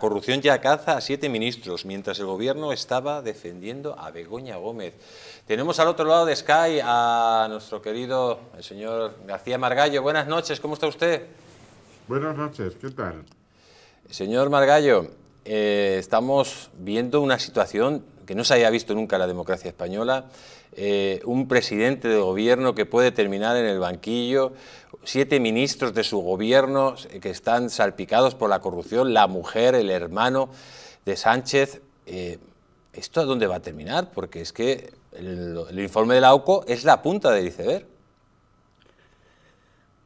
corrupción ya caza a siete ministros, mientras el gobierno estaba defendiendo a Begoña Gómez. Tenemos al otro lado de Sky a nuestro querido el señor García Margallo. Buenas noches, ¿cómo está usted? Buenas noches, ¿qué tal? Señor Margallo, eh, estamos viendo una situación que no se haya visto nunca en la democracia española, eh, un presidente de gobierno que puede terminar en el banquillo, siete ministros de su gobierno que están salpicados por la corrupción, la mujer, el hermano de Sánchez. Eh, ¿Esto a dónde va a terminar? Porque es que el, informe de la AUCO es la punta del iceberg.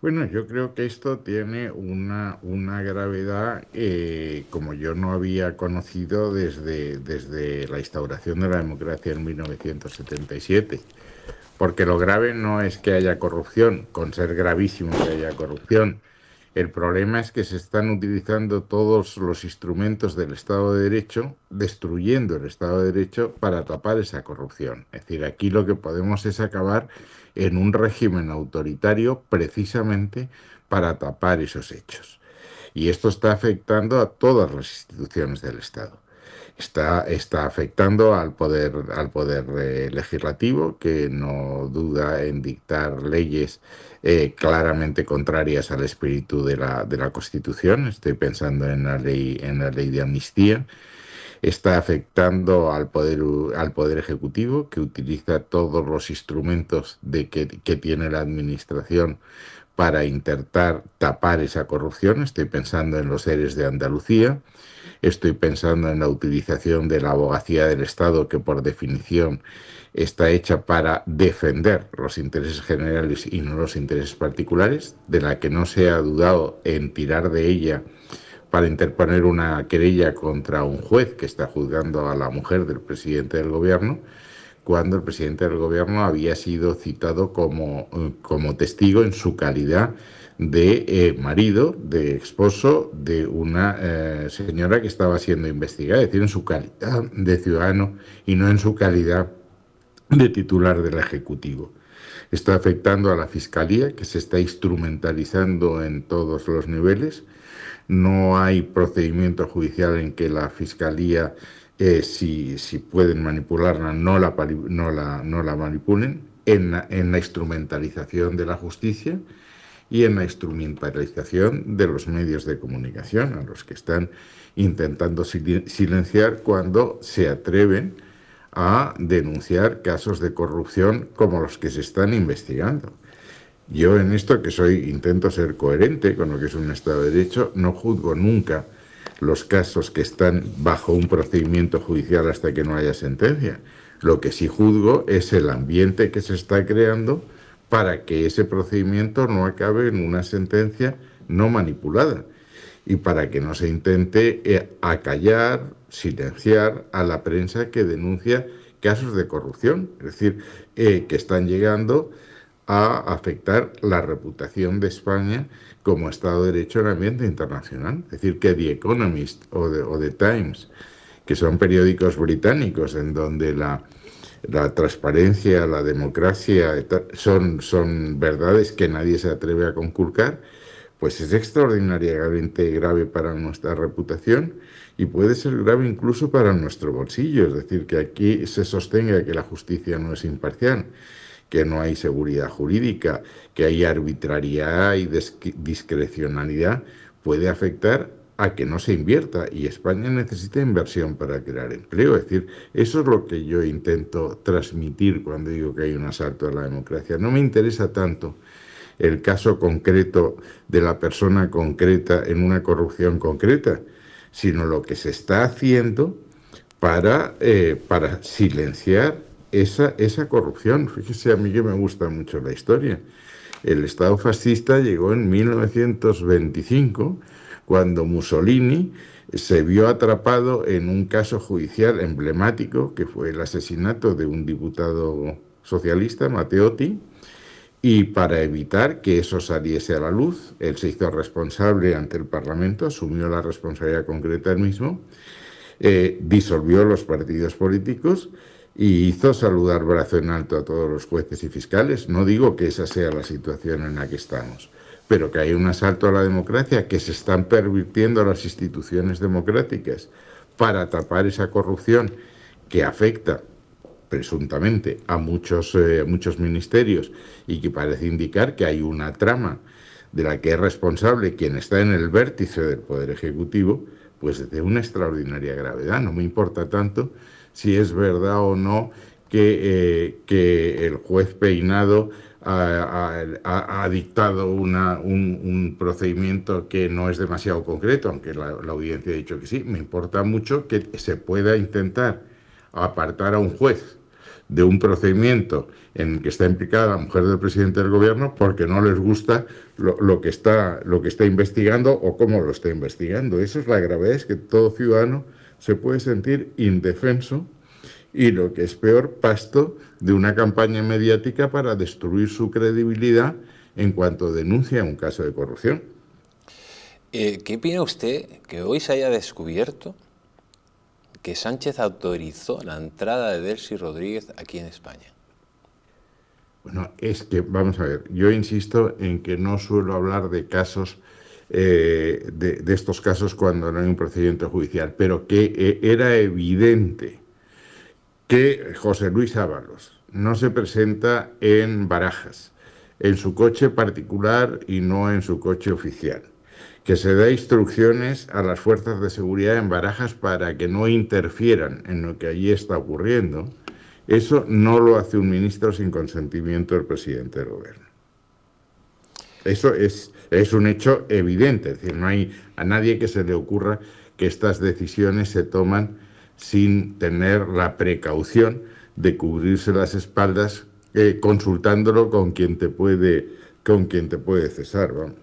Bueno, yo creo que esto tiene una, una gravedad eh, como yo no había conocido desde, desde la instauración de la democracia en 1977. Porque lo grave no es que haya corrupción, con ser gravísimo que haya corrupción. El problema es que se están utilizando todos los instrumentos del Estado de Derecho, destruyendo el Estado de Derecho para tapar esa corrupción. Es decir, aquí lo que podemos es acabar en un régimen autoritario precisamente para tapar esos hechos. Y esto está afectando a todas las instituciones del Estado. Está, está afectando al poder, al poder eh, legislativo, que no duda en dictar leyes eh, claramente contrarias al espíritu de la, de la Constitución. Estoy pensando en la ley, en la ley de amnistía está afectando al poder, al poder ejecutivo, que utiliza todos los instrumentos de que, que tiene la administración para intentar tapar esa corrupción. Estoy pensando en los seres de Andalucía, estoy pensando en la utilización de la abogacía del Estado, que por definición está hecha para defender los intereses generales y no los intereses particulares, de la que no se ha dudado en tirar de ella para interponer una querella contra un juez que está juzgando a la mujer del presidente del gobierno, cuando el presidente del gobierno había sido citado como, como testigo en su calidad de eh, marido, de esposo de una eh, señora que estaba siendo investigada, es decir, en su calidad de ciudadano y no en su calidad de titular del Ejecutivo. Está afectando a la Fiscalía, que se está instrumentalizando en todos los niveles, no hay procedimiento judicial en que la Fiscalía, eh, si, si, pueden manipularla, no la, no la, no la manipulen, en la, en la instrumentalización de la justicia y en la instrumentalización de los medios de comunicación, a los que están intentando silenciar cuando se atreven a denunciar casos de corrupción como los que se están investigando. Yo en esto que soy intento ser coherente con lo que es un Estado de Derecho, no juzgo nunca los casos que están bajo un procedimiento judicial hasta que no haya sentencia. Lo que sí juzgo es el ambiente que se está creando para que ese procedimiento no acabe en una sentencia no manipulada y para que no se intente eh, acallar, silenciar a la prensa que denuncia casos de corrupción, es decir, eh, que están llegando a afectar la reputación de España como Estado de Derecho en el ambiente internacional. Es decir, que The Economist o The, Times, que son periódicos británicos en donde la, la transparencia, la democracia son, son verdades que nadie se atreve a conculcar, pues es extraordinariamente grave para nuestra reputación y puede ser grave incluso para nuestro bolsillo, es decir, que aquí se sostenga que la justicia no es imparcial que no hay seguridad jurídica, que hay arbitrariedad y discrecionalidad, puede afectar a que no se invierta y España necesita inversión para crear empleo. Es decir, eso es lo que yo intento transmitir cuando digo que hay un asalto a la democracia. No me interesa tanto el caso concreto de la persona concreta en una corrupción concreta, sino lo que se está haciendo para, eh, para silenciar esa, esa corrupción. Fíjese, a mí que me gusta mucho la historia. El Estado fascista llegó en 1925, cuando Mussolini se vio atrapado en un caso judicial emblemático, que fue el asesinato de un diputado socialista, Matteotti, y para evitar que eso saliese a la luz, él se hizo responsable ante el Parlamento, asumió la responsabilidad concreta él mismo, eh, disolvió los partidos políticos y hizo saludar brazo en alto a todos los jueces y fiscales. No digo que esa sea la situación en la que estamos, pero que hay un asalto a la democracia, que se están pervirtiendo las instituciones democráticas para tapar esa corrupción que afecta presuntamente a muchos, eh, muchos ministerios y que parece indicar que hay una trama de la que es responsable quien está en el vértice del Poder Ejecutivo, pues de una extraordinaria gravedad. No me importa tanto si es verdad o no que, eh, que el juez Peinado ha, dictado un, procedimiento que no es demasiado concreto, aunque la, audiencia ha dicho que sí. Me importa mucho que se pueda intentar apartar a un juez de un procedimiento en el que está implicada la mujer del presidente del gobierno porque no les gusta lo, que está, lo que está investigando o cómo lo está investigando. Eso es la gravedad, es que todo ciudadano se puede sentir indefenso y lo que es peor, pasto de una campaña mediática para destruir su credibilidad en cuanto denuncia un caso de corrupción. Eh, ¿Qué opina usted que hoy se haya descubierto que Sánchez autorizó la entrada de Delcy Rodríguez aquí en España? Bueno, es que, vamos a ver, yo insisto en que no suelo hablar de casos, eh, de, estos casos cuando no hay un procedimiento judicial, pero que eh, era evidente que José Luis Ábalos no se presenta en Barajas, en su coche particular y no en su coche oficial, que se da instrucciones a las fuerzas de seguridad en Barajas para que no interfieran en lo que allí está ocurriendo, eso no lo hace un ministro sin consentimiento del presidente del gobierno. Eso es, es un hecho evidente, es decir, no hay a nadie que se le ocurra que estas decisiones se toman sin tener la precaución de cubrirse las espaldas eh, consultándolo con quien te puede con quien te puede cesar, vamos.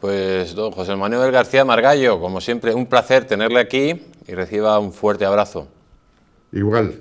Pues don José Manuel García Margallo, como siempre, un placer tenerle aquí y reciba un fuerte abrazo. Igual.